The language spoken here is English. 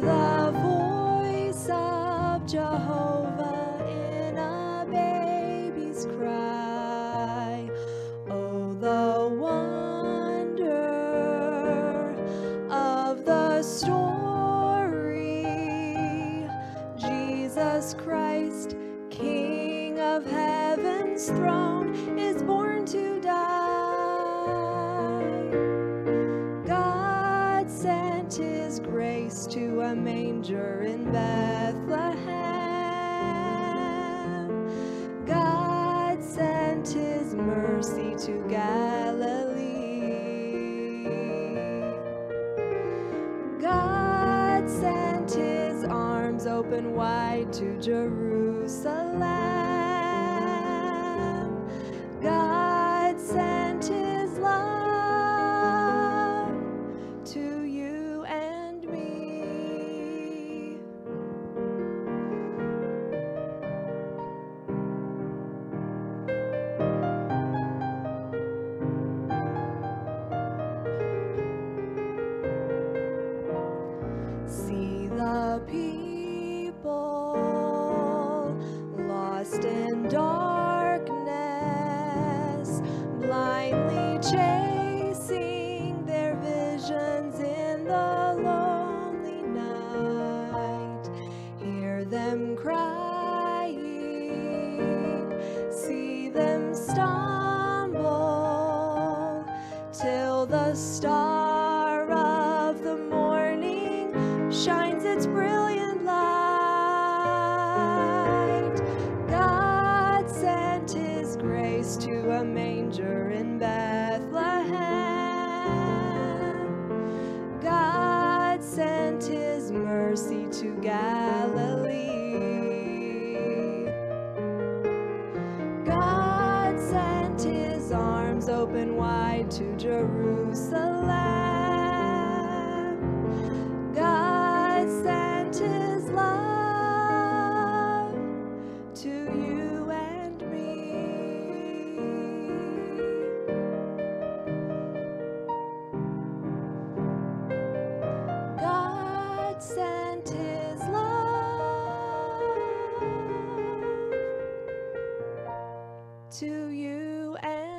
the voice of Jehovah in a baby's cry. Oh, the wonder of the story. Jesus Christ, King of heaven's throne. Sent his grace to a manger in Bethlehem. God sent his mercy to Galilee. God sent his arms open wide to Jerusalem. The people lost in darkness, blindly chasing their visions in the lonely night. Hear them crying, see them stumble till the star Galilee. God sent his arms open wide to Jerusalem. and